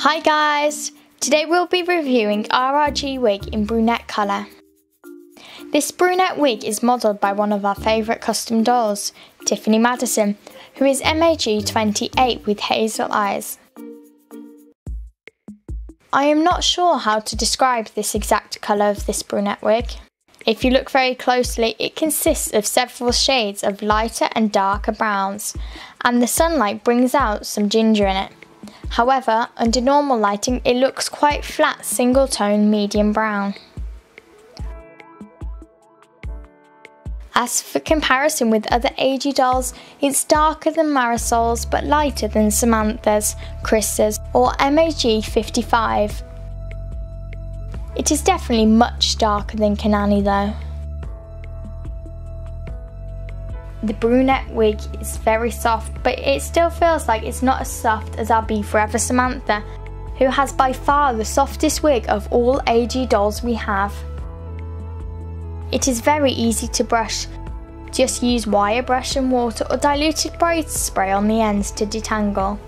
Hi guys! Today we'll be reviewing RRG wig in brunette colour. This brunette wig is modelled by one of our favourite custom dolls, Tiffany Madison, who is MAG 28 with hazel eyes. I am not sure how to describe this exact colour of this brunette wig. If you look very closely, it consists of several shades of lighter and darker browns, and the sunlight brings out some ginger in it. However, under normal lighting it looks quite flat single tone medium brown. As for comparison with other AG dolls, it's darker than Marisol's but lighter than Samantha's, Krista's or MAG 55. It is definitely much darker than Kanani though. The brunette wig is very soft, but it still feels like it's not as soft as our Be Forever Samantha, who has by far the softest wig of all AG dolls we have. It is very easy to brush. Just use wire brush and water or diluted braid spray on the ends to detangle.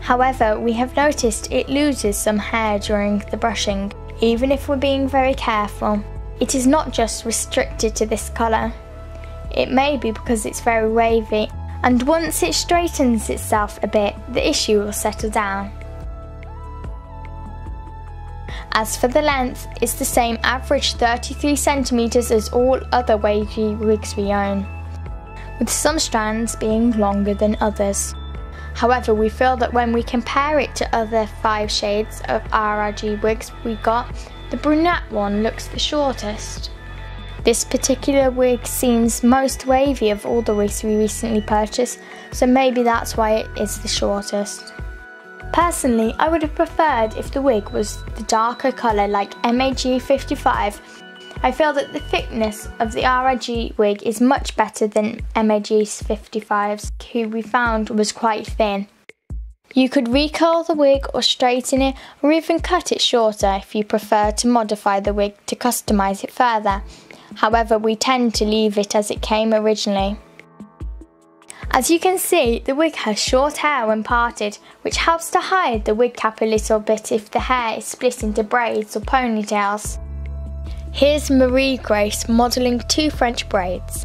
However, we have noticed it loses some hair during the brushing, even if we're being very careful. It is not just restricted to this colour. It may be because it's very wavy, and once it straightens itself a bit, the issue will settle down. As for the length, it's the same average 33 centimeters as all other wavy wigs we own, with some strands being longer than others. However, we feel that when we compare it to other 5 shades of RRG wigs we got, the brunette one looks the shortest. This particular wig seems most wavy of all the wigs we recently purchased, so maybe that's why it is the shortest. Personally, I would have preferred if the wig was the darker colour like MAG 55. I feel that the thickness of the RRG wig is much better than MAG 55's, who we found was quite thin. You could recurl the wig or straighten it or even cut it shorter if you prefer to modify the wig to customise it further. However, we tend to leave it as it came originally. As you can see, the wig has short hair when parted, which helps to hide the wig cap a little bit if the hair is split into braids or ponytails. Here's Marie Grace modelling two French braids.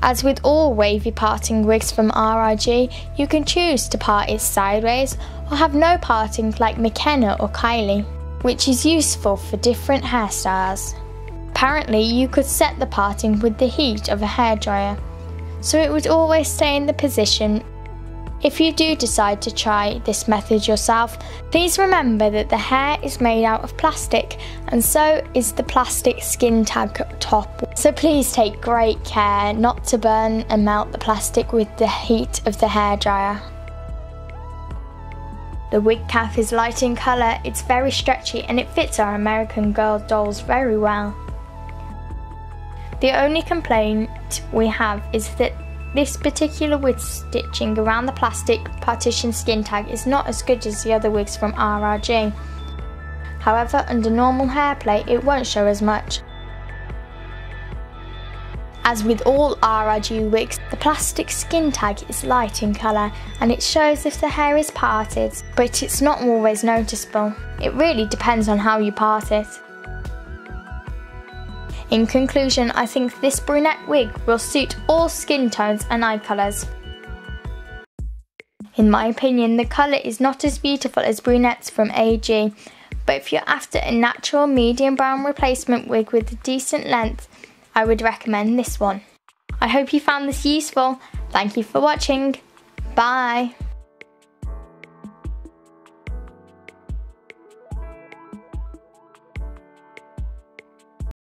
As with all wavy parting wigs from RRG, you can choose to part it sideways or have no parting like McKenna or Kylie which is useful for different hairstyles. Apparently, you could set the parting with the heat of a hairdryer, so it would always stay in the position. If you do decide to try this method yourself, please remember that the hair is made out of plastic and so is the plastic skin tag top. So please take great care not to burn and melt the plastic with the heat of the hairdryer. The wig cap is light in colour, it's very stretchy and it fits our American Girl dolls very well. The only complaint we have is that this particular wig stitching around the plastic partition skin tag is not as good as the other wigs from RRG. However, under normal hair play it won't show as much as with all RRG wigs, the plastic skin tag is light in colour and it shows if the hair is parted, but it's not always noticeable. It really depends on how you part it. In conclusion, I think this brunette wig will suit all skin tones and eye colours. In my opinion, the colour is not as beautiful as brunettes from AG, but if you're after a natural medium brown replacement wig with a decent length, I would recommend this one. I hope you found this useful. Thank you for watching. Bye.